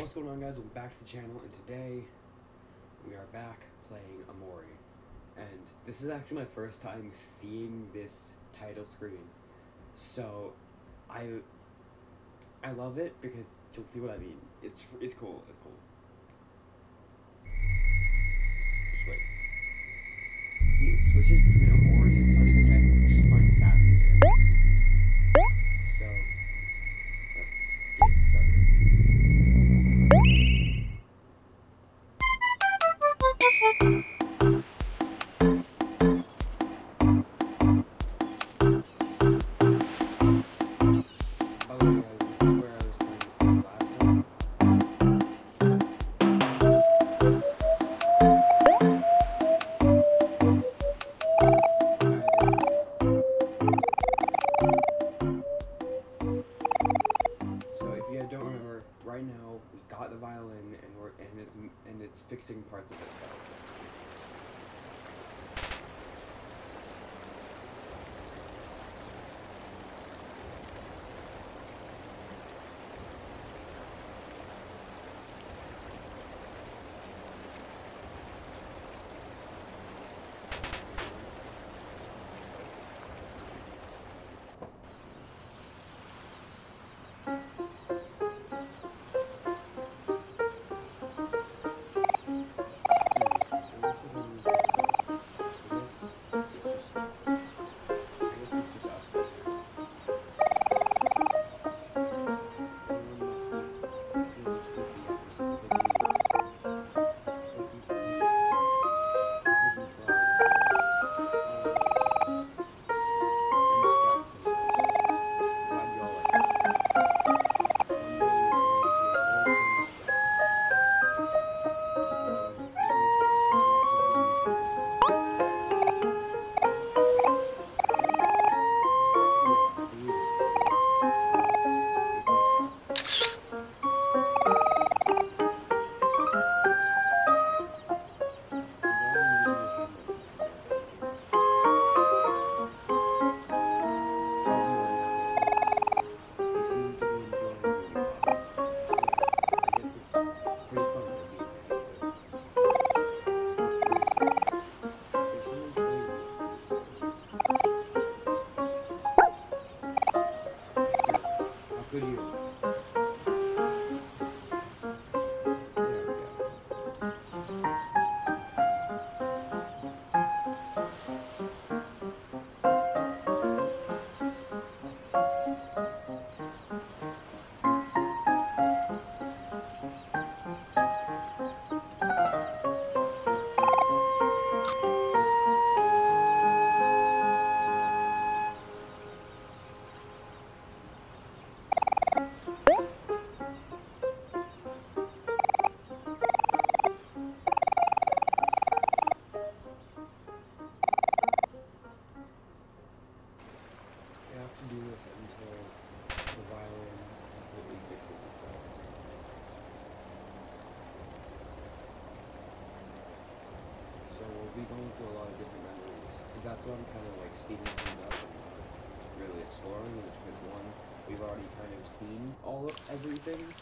What's going on guys, welcome back to the channel, and today we are back playing Omori. And this is actually my first time seeing this title screen. So, I I love it because you'll see what I mean. It's, it's cool, it's cool. Just wait. See, everything.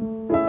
A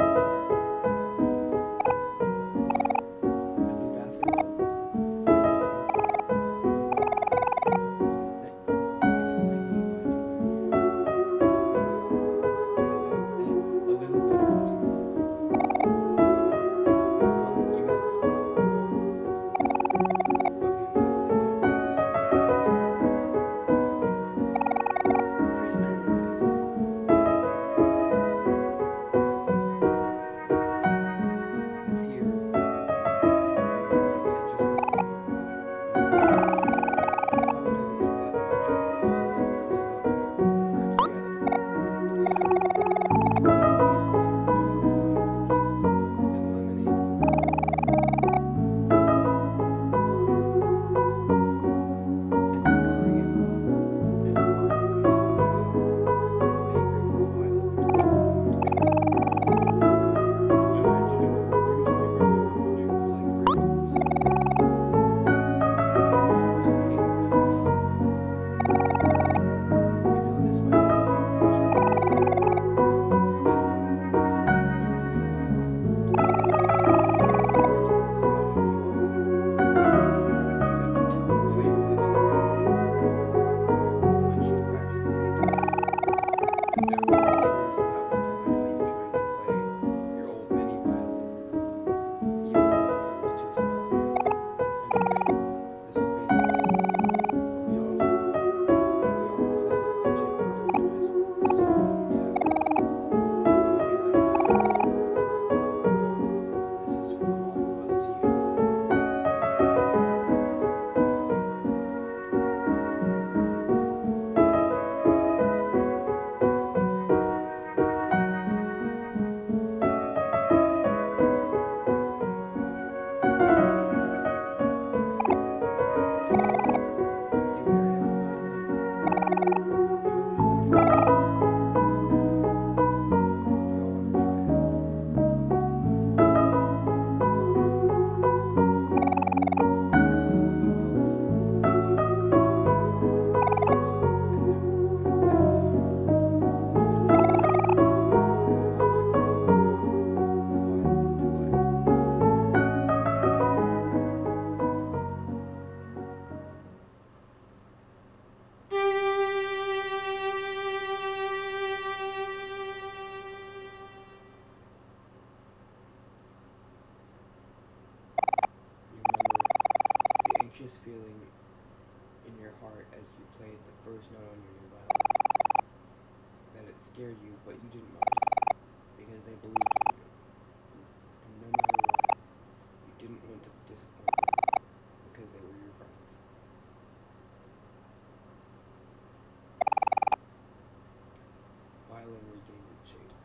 regained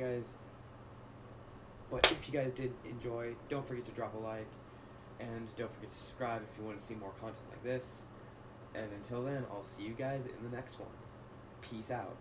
guys, but if you guys did enjoy, don't forget to drop a like, and don't forget to subscribe if you want to see more content like this. And until then, I'll see you guys in the next one. Peace out.